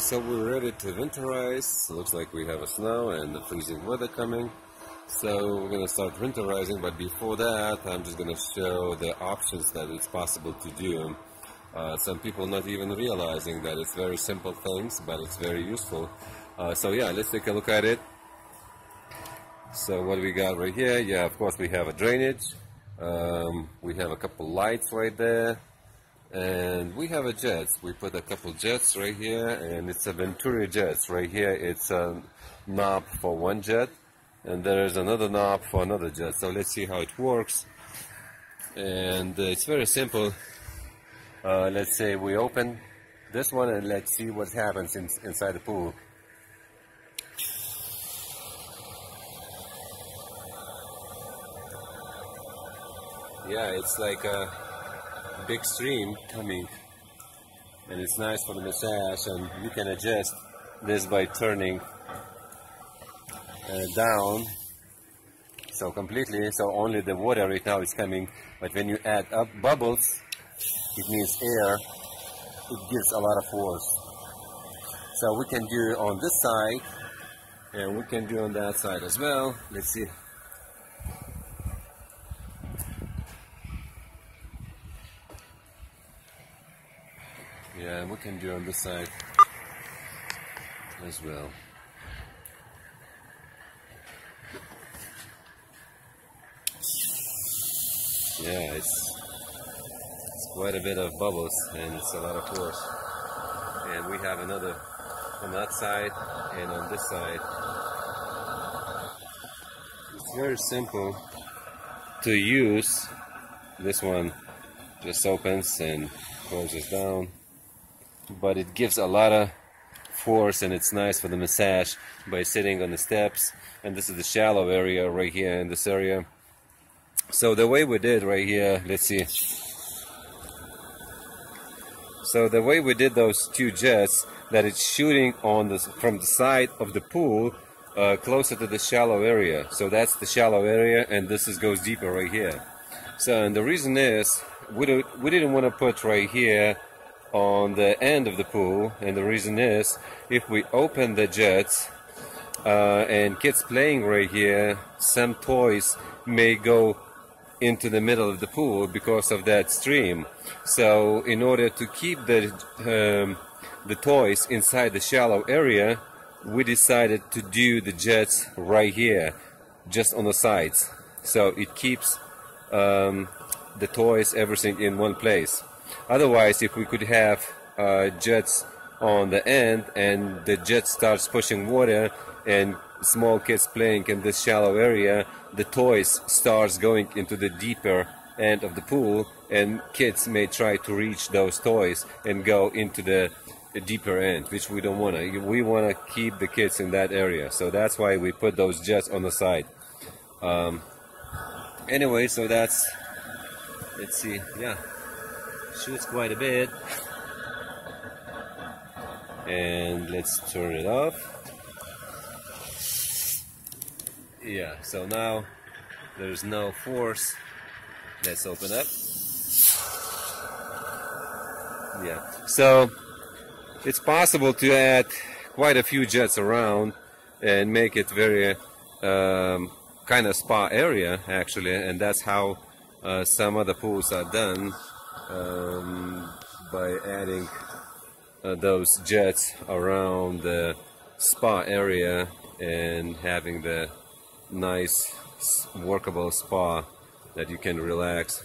So we're ready to winterize. Looks like we have a snow and the freezing weather coming. So we're gonna start winterizing, but before that, I'm just gonna show the options that it's possible to do. Uh, some people not even realizing that it's very simple things, but it's very useful. Uh, so yeah, let's take a look at it. So what we got right here? Yeah, of course we have a drainage. Um, we have a couple lights right there and we have a jets. We put a couple jets right here and it's a Venturi jets right here. It's a knob for one jet and there is another knob for another jet. So let's see how it works. And uh, it's very simple. Uh, let's say we open this one and let's see what happens in, inside the pool. Yeah it's like a big stream coming. And it's nice for the massage and you can adjust this by turning uh, down. So completely so only the water right now is coming but when you add up bubbles it means air it gives a lot of force. So we can do on this side and we can do on that side as well. Let's see Yeah, we can do on this side as well. Yeah, it's, it's quite a bit of bubbles and it's a lot of force. And we have another on that side and on this side. It's very simple to use. This one just opens and closes down but it gives a lot of force and it's nice for the massage by sitting on the steps. And this is the shallow area right here in this area. So the way we did right here let's see. So the way we did those two jets that it's shooting on the from the side of the pool uh, closer to the shallow area. So that's the shallow area and this is goes deeper right here. So and the reason is we, do, we didn't want to put right here on the end of the pool and the reason is if we open the jets uh, and kids playing right here some toys may go into the middle of the pool because of that stream. So in order to keep the um, the toys inside the shallow area we decided to do the jets right here just on the sides. So it keeps um, the toys everything in one place Otherwise, if we could have uh, jets on the end and the jet starts pushing water and small kids playing in this shallow area, the toys starts going into the deeper end of the pool and kids may try to reach those toys and go into the, deeper end, which we don't want to. We want to keep the kids in that area. So that's why we put those jets on the side. Um, anyway, so that's, let's see, yeah shoots quite a bit. And let's turn it off. Yeah so now there's no force. Let's open up. Yeah so it's possible to add quite a few jets around and make it very um, kind of spa area actually and that's how uh, some other pools are done um, by adding uh, those jets around the spa area and having the nice workable spa that you can relax